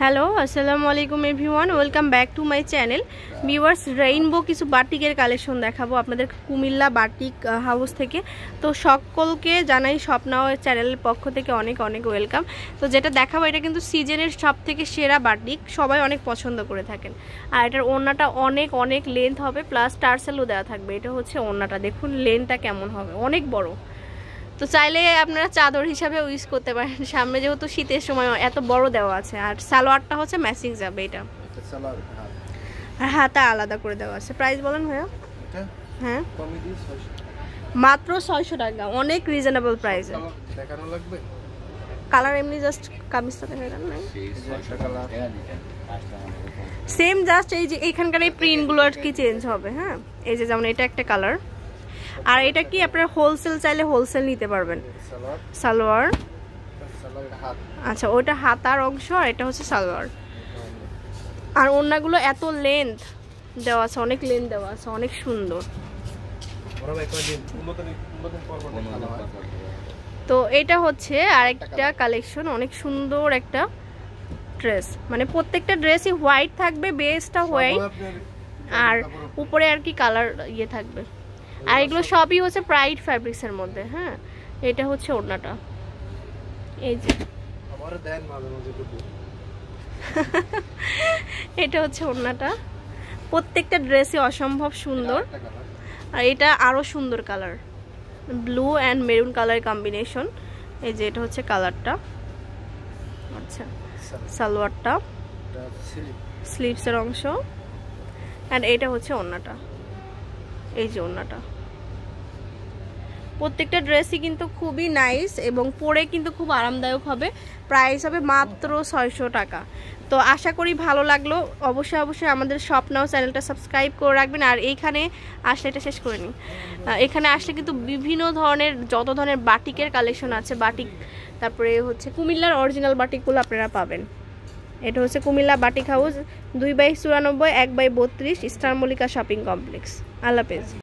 Hello আসসালামু আলাইকুম everyone, welcome back to my channel. Viewers, rainbow কিছু বাটিকের কালেকশন দেখাবো আপনাদের কুমিল্লা বাটিক হাউস থেকে। তো সকলকে জানাই স্বপ্না চ্যানেলের পক্ষ থেকে অনেক অনেক ওয়েলকাম। তো যেটা দেখাবো, এটা কিন্তু সিজনের সব থেকে সেরা বাটিক, সবাই অনেক পছন্দ করে থাকেন। আর এটার ওড়নাটা অনেক অনেক লেন্থ হবে প্লাস টার্সেলও দেওয়া থাকবে। এটা হচ্ছে ওড়নাটা, দেখুন লেন্থটা কেমন হবে, অনেক বড়। তো চাইলে আপনারা চাদর হিসাবে ইউজ করতে পারেন। সামনে যেহেতু শীতের সময় এত বড় দেওয়া আছে আর সালোয়ারটা হচ্ছে ম্যাচিং যাবে এটা। আর হাতা আলাদা করে দেওয়া আছে। প্রাইস বলেন ভাইয়া? হ্যাঁ। মাত্র ছয়শো টাকা অনেক রিজনেবল প্রাইসে দেখানো লাগবে? কালার এমনি জাস্ট কামিজটা দেখা যান না সেম জাস্ট এই যে এইখানকার এই প্রিন্টগুলো আর কি চেঞ্জ হবে হ্যাঁ? এই যে যেমন এটা একটা কালার আর এটা কি আপনার হোলসেল চাইলে হোলসেল নিতে পারবেন? সালোয়ার। আচ্ছা ওটা হাতার অংশ আর এটা হচ্ছে সালোয়ার। আর ওড়নাগুলো এত লেন্থ দেওয়া আছে অনেক লেন্থ দেওয়া আছে অনেক সুন্দর। তো এটা হচ্ছে আরেকটা কালেকশন অনেক সুন্দর একটা ড্রেস মানে প্রত্যেকটা ড্রেসই হোয়াইট থাকবে বেসটা হোয়াইট আর উপরে আর কি কালার ইয়ে থাকবে। আর এগুলো সবই হচ্ছে প্রাইড ফ্যাব্রিক্সের মধ্যে হ্যাঁ? এটা হচ্ছে ওড়নাটা। এই যে। এটা হচ্ছে ওড়নাটা। প্রত্যেকটা ড্রেসই অসম্ভব সুন্দর। আর এটা আরও সুন্দর colour blue and maroon colour combination এই যে এটা হচ্ছে কালারটা আচ্ছা সালোয়ারটা। স্লিভসের অংশ। অ্যান্ড এটা হচ্ছে ওড়নাটা। এই যে ওড়নাটা। প্রত্যেকটা ড্রেসই কিন্তু খুবই নাইস এবং পরে কিন্তু খুব আরামদায়ক হবে। প্রাইস হবে মাত্র ছয়শো টাকা। তো আশা করি ভালো লাগল। অবশ্যই অবশ্যই আমাদের স্বপ্নাও চ্যানেলটা সাবস্ক্রাইব করে রাখবেন। আর এইখানে আসলে এটা শেষ করে নিই এখানে আসলে কিন্তু বিভিন্ন ধরনের, যত ধরনের বাটিকের কালেকশন আছে, বাটিক, তারপরে হচ্ছে কুমিল্লার অরিজিনাল বাটিকগুলো আপনারা পাবেন। এটা হচ্ছে কুমিল্লা বাটিক হাউস, দুই বাই চুরানব্বই, এক বাই বত্রিশ, স্টার মল্লিকা শপিং কমপ্লেক্স। আল্লাহ